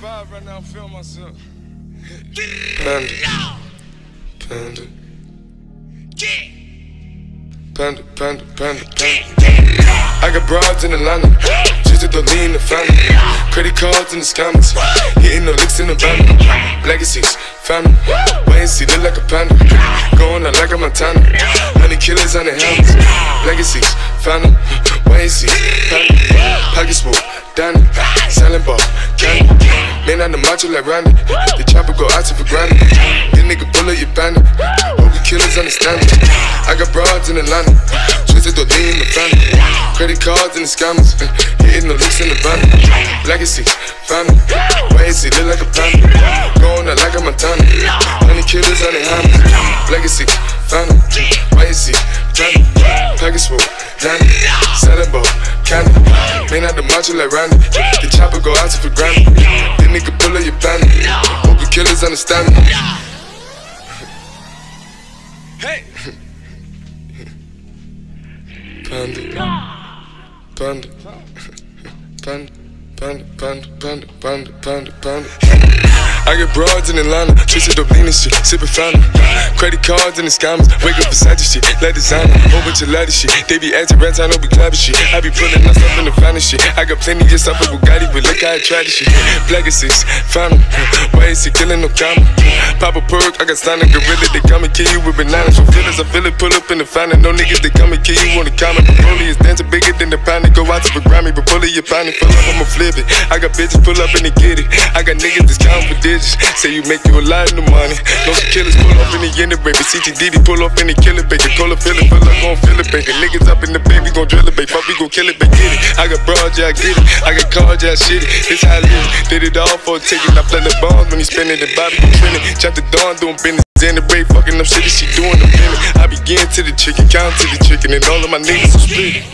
vibe right now, I feel myself. Panda. Panda. Panda, panda, panda, panda. I got broads in Atlanta. Just to lean the family. Credit cards in the scammers. Hitting the licks in the van. Legacies, family. Wait and see, look like a panda. Going out like a Montana. Honey killers on the helmets. Legacies, family. Wait and see, family. Pockets full, Danny. Selling ball, candy. Man on the macho like Randy. The chopper go out to for granted. This nigga bullet your bandit. Hope you killers understand it. I got broads in Atlanta. Twisted the lean in the family. Credit cards and the scammers. Hitting the licks in the van. Legacy, family. Wait and see, look like a panda. Going out like a Montana. Honey killers on the hammers. Legacy, family. Wait and see, family. Package full, Danny. Selling ball, candy. Man out the macho like Randy. The chopper go out to for granted. This nigga pull up your bandit. Hope you killers understand me. Hey! Panda. Panda. Panda. Panda, panda, panda, panda, panda, panda. I get broads in Atlanta, twisted up lean and shit, sippin' fountain. Credit cards and the scammers, wake up beside shit, let designer, whole bunch of lattice shit. They be acting rats, I know we clapping shit. I be pulling stuff in the finest shit. I got plenty of stuff with Bugatti, but look how I try this shit. Black is six, why is he killing no comma? Pop a perk, I got signed a gorilla, they come and kill you with bananas. For feelings, I feel it, pull up in the fountain. No niggas, they come and kill you on the comment. Broly is dancing bigger than the pound, go out to the Grammy, but pull it, you pound it, pull up, I'ma flip it. I got bitches pull up and they get it. I got niggas that's counting for digits. Say you make you a lot of money. No killers pull up in the end of baby. CTDD pull up in the killer baby. Cola fill it, pull up, gon' fill it, baby. Niggas up in the baby, gon' drill it, baby. Fuck, we gon' kill it, baby. Get it. I got broad, yeah, I get it. I got cards, yeah, shit it. This how I live. Did it all for a ticket. I play the bombs when he spinning the Bobby, he trending. Chop the dawn, doing business. In the break, fucking up shit, she doing the minute. I begin to the chicken, count to the chicken, and all of my niggas are split.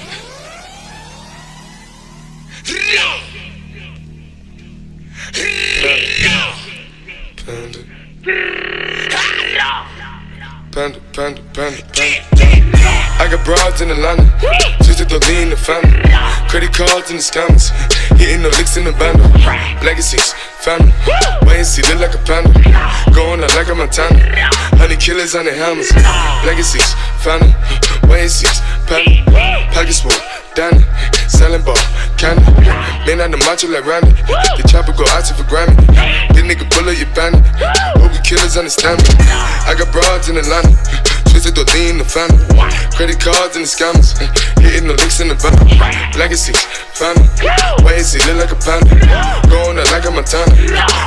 Panda. Panda, panda, panda, panda. I got broads in Atlanta, twisted the lean the family. Credit cards and the scammers, hitting the licks in the bando. Legacies, family, wait and see, look like a panda. Going out like a Montana, honey killers on the hammers. Legacies, family, wait and see, panda. Pockets full, Danny, selling ball, candy. Man on the macho like Randy, the chopper go out to for Grammy. This nigga pull up your bandit, hope you killers understand me. I got broads in Atlanta, twisted the lean the family. Credit cards and the scammers, hitting the licks in the van. Legacy, family, wait and see, look like a panda. Going out like a Montana,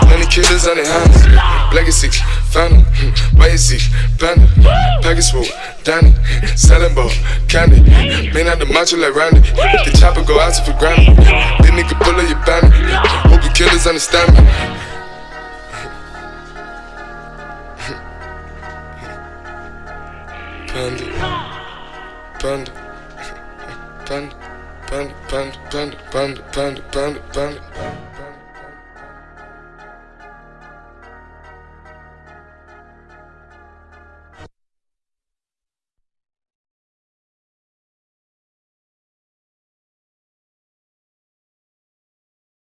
honey killers on the hands. Legacy, family, wait and see, panda. Package full, Danny, selling ball, candy. Man out the macho like Randy, the chopper go out to for Grammy. This nigga understand me. Panda. Panda. Panda. Panda. Panda. Panda. Panda. Panda. Panda.